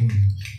嗯。